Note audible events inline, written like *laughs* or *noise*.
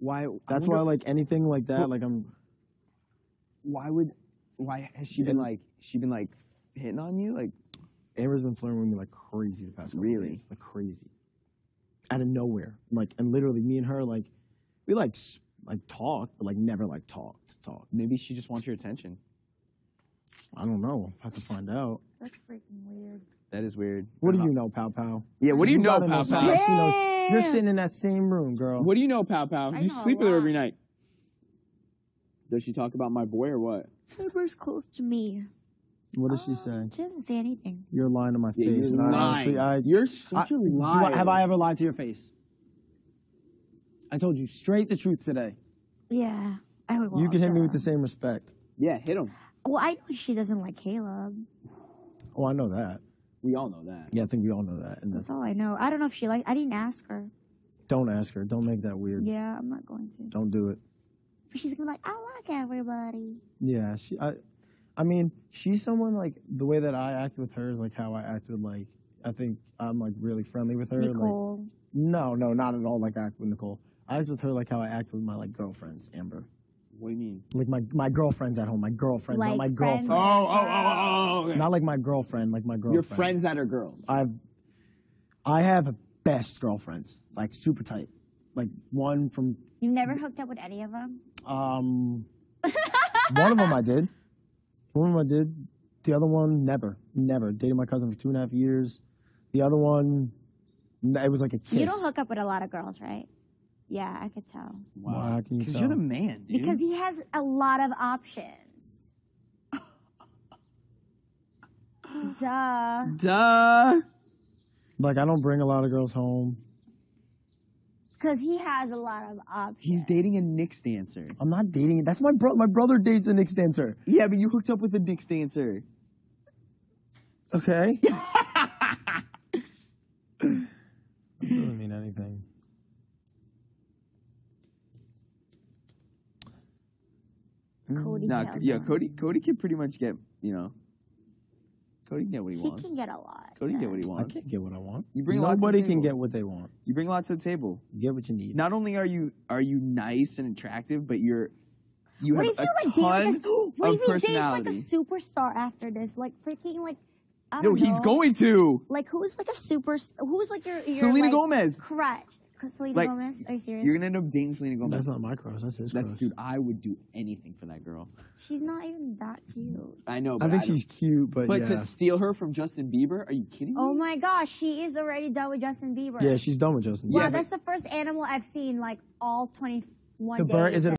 Why? I That's why, like anything like that, like I'm. Why would? Why has she been like? She been like hitting on you? Like Amber's been flirting with me like crazy the past couple Really? days, like crazy, out of nowhere. Like, and literally, me and her, like, we like like talk, but like never like talked, to talk. maybe she just wants your attention. I don't know. I have to find out. That's freaking weird. That is weird. What do I'm you not- know, Pow Pow? Yeah. What do you know, gotta Pow something. Pow? She You're sitting in that same room, girl. What do you know, Pow Pow? I You know a sleep with her lot. every night. Does she talk about my boy or what? Amber's close to me. What does she say? Um, She doesn't say anything. You're lying to my Yeah, face. you're and I lying. honestly, I, You're I- such a do liar. I- have I ever lied to your face? I told you straight the truth today. Yeah. I would you can hit me with the same respect. Yeah, hit him. Well, I know she doesn't like Caleb. Oh, I know that. We all know that. Yeah, I think we all know that. And That's all I know. I don't know if she like. I didn't ask her. don't ask her. Don't make that weird. Yeah, I'm not going to. Don't do it. But she's gonna be like, I like everybody. Yeah, she. I, I mean, she's someone like the way that I act with her is like how I act with like. I think I'm like really friendly with her. Like, Nicole. no, no, not at all. Like I act with Nicole. I act with her like how I act with my like girlfriends, Amber. What do you mean? Like my my girlfriends at home. My girlfriends, not Like my friends girlfriend. Oh, oh, oh, oh, oh. okay. Not like my girlfriend. Like my girlfriend. Your friends that are girls. I've I have best girlfriends, like super tight. Like one from You never hooked up with any of them? um *laughs* one of them I did. One of them I did. The other one never, never. Dated my cousin for two and a half years. The other one, n- it was like a kiss. You don't hook up with a lot of girls, right? Yeah, I could tell. Wow, how can you Because tell? you're the man, dude. Because he has a lot of options. *laughs* Duh. Duh. Like I don't bring a lot of girls home. Because he has a lot of options. He's dating a Knicks dancer. I'm not dating. That's my bro. My brother dates a Knicks dancer. Yeah, but you hooked up with a Knicks dancer. Okay. *laughs* doesn't mean anything. Cody Nah, yeah, him. Cody. Cody can pretty much get, you know. Cody can get what he, He wants. can get a lot. Cody can yeah. get what he wants. I can't get what I want. You bring lots to Nobody can get what they want. You bring lots to the table. You get what you need. Not only are you are you nice and attractive, but you're you What have if you a like dating ton like a, *gasps* what of if he dates like a superstar after this? Like freaking like I No, don't he's know. going to Like who's like a super? Who's like your, your Selena like, Gomez. Crutch. Selena Like, Gomez? Are you serious? You're gonna end up dating Selena Gomez. That's not my crush. That's his That's crush. dude. I would do anything for that girl. She's not even that cute. I know. I But think don't- she's cute, but, But yeah. to steal her from Justin Bieber? Are you kidding me? Oh my gosh, she is already done with Justin Bieber. yeah, she's done with Justin. Wow, Yeah, but- that's the first animal I've seen like all 21 The bird days is it